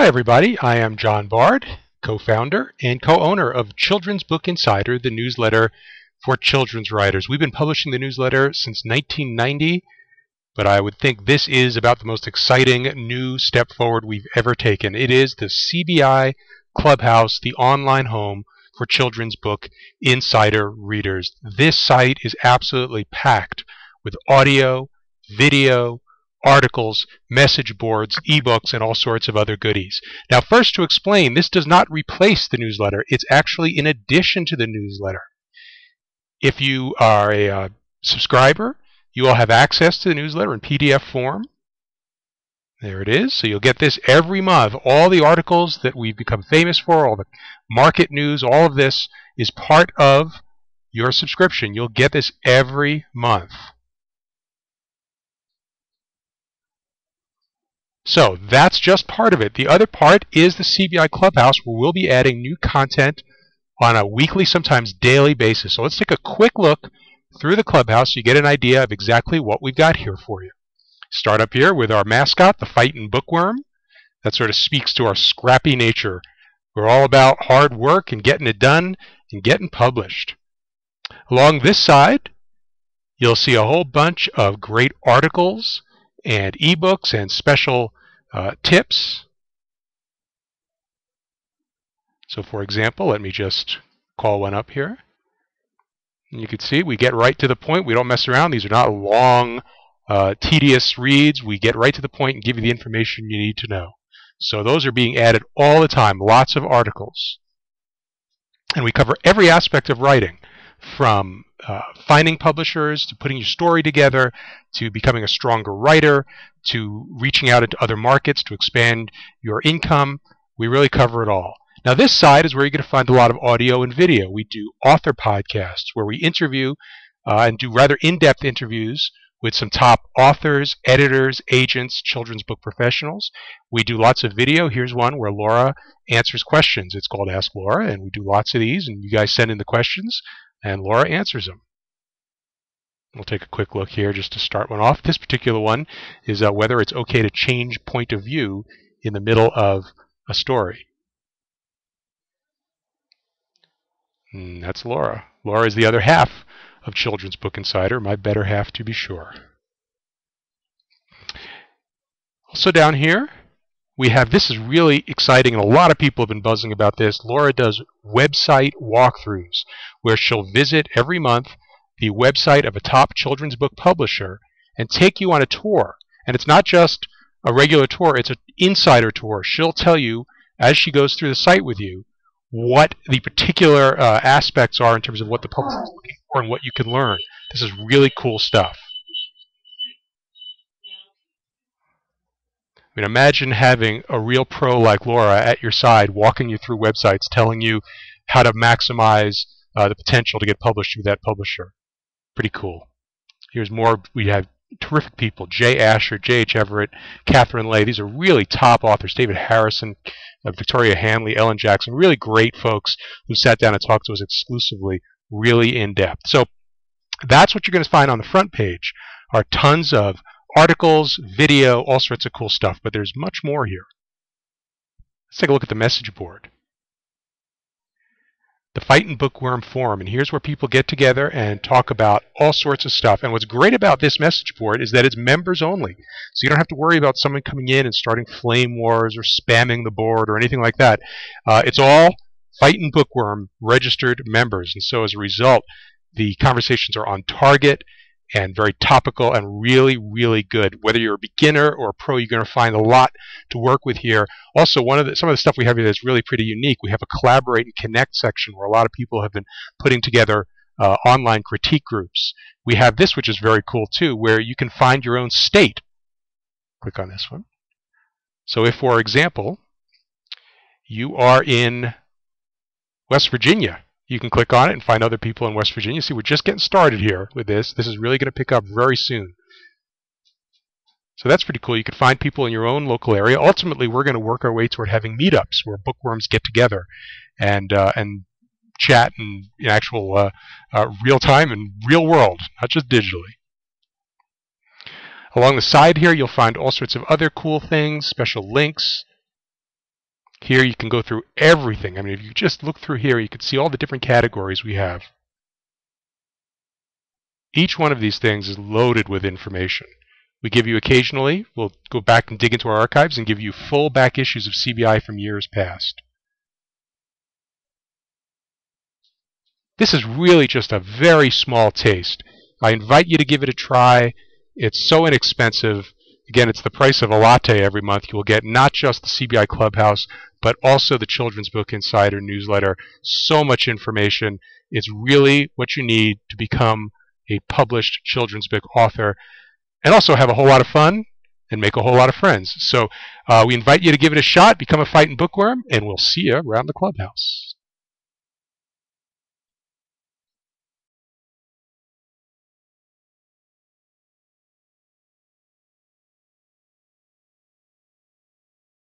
Hi, everybody. I am Jon Bard, co founder and co owner of Children's Book Insider, the newsletter for children's writers. We've been publishing the newsletter since 1990, but I would think this is about the most exciting new step forward we've ever taken. It is the CBI Clubhouse, the online home for children's book insider readers. This site is absolutely packed with audio, video, articles, message boards, ebooks, and all sorts of other goodies. Now, first to explain, this does not replace the newsletter. It's actually in addition to the newsletter. If you are a uh, subscriber, you will have access to the newsletter in PDF form. There it is. So you'll get this every month. All the articles that we've become famous for, all the market news, all of this is part of your subscription. You'll get this every month. So that's just part of it. The other part is the CBI Clubhouse where we'll be adding new content on a weekly, sometimes daily basis. So let's take a quick look through the Clubhouse so you get an idea of exactly what we've got here for you. Start up here with our mascot, the fighting bookworm. That sort of speaks to our scrappy nature. We're all about hard work and getting it done and getting published. Along this side, you'll see a whole bunch of great articles and ebooks and special uh, tips. So for example, let me just call one up here. And you can see we get right to the point. We don't mess around. These are not long, uh, tedious reads. We get right to the point and give you the information you need to know. So those are being added all the time. Lots of articles. And we cover every aspect of writing, from uh, finding publishers to putting your story together to becoming a stronger writer to reaching out into other markets to expand your income. We really cover it all. Now, this side is where you're going to find a lot of audio and video. We do author podcasts where we interview uh, and do rather in depth interviews with some top authors, editors, agents, children's book professionals. We do lots of video. Here's one where Laura answers questions. It's called Ask Laura, and we do lots of these, and you guys send in the questions, and Laura answers them. We'll take a quick look here just to start one off. This particular one is uh, whether it's okay to change point of view in the middle of a story. And hmm, that's Laura. Laura is the other half of Children's Book Insider, my better half to be sure. Also down here, we have, this is really exciting, and a lot of people have been buzzing about this. Laura does website walkthroughs, where she'll visit every month the website of a top children's book publisher and take you on a tour. And it's not just a regular tour, it's an insider tour. She'll tell you, as she goes through the site with you, what the particular uh, aspects are in terms of what the publisher is looking for and what you can learn. This is really cool stuff. I mean, imagine having a real pro like Laura at your side, walking you through websites, telling you how to maximize uh, the potential to get published through that publisher pretty cool. Here's more. We have terrific people: Jay Asher, J.H. Everett, Kathryn Lay. These are really top authors. David Harrison, uh, Victoria Hanley, Ellen Jackson. Really great folks who sat down and talked to us exclusively, really in depth. So that's what you're going to find on the front page. Are tons of articles, video, all sorts of cool stuff. But there's much more here. Let's take a look at the message board the Fightin' Bookworm Forum, and here's where people get together and talk about all sorts of stuff. And what's great about this message board is that it's members only. So you don't have to worry about someone coming in and starting flame wars or spamming the board or anything like that. Uh, it's all Fightin' Bookworm registered members. And so as a result, the conversations are on target and very topical and really, really good. Whether you're a beginner or a pro, you're going to find a lot to work with here. Also, one of the, some of the stuff we have here that's really pretty unique. We have a collaborate and connect section where a lot of people have been putting together uh, online critique groups. We have this, which is very cool too, where you can find your own state. Click on this one. So if, for example, you are in West Virginia you can click on it and find other people in West Virginia. See, we're just getting started here with this. This is really going to pick up very soon. So that's pretty cool. You can find people in your own local area. Ultimately, we're going to work our way toward having meetups where bookworms get together and uh, and chat in, in actual uh, uh, real time and real world, not just digitally. Along the side here, you'll find all sorts of other cool things, special links, Here you can go through everything. I mean, if you just look through here, you can see all the different categories we have. Each one of these things is loaded with information. We give you occasionally, we'll go back and dig into our archives and give you full back issues of CBI from years past. This is really just a very small taste. I invite you to give it a try. It's so inexpensive. Again, it's the price of a latte every month. You will get not just the CBI Clubhouse, but also the Children's Book Insider newsletter. So much information. It's really what you need to become a published children's book author and also have a whole lot of fun and make a whole lot of friends. So uh, we invite you to give it a shot, become a fighting bookworm, and we'll see you around the clubhouse.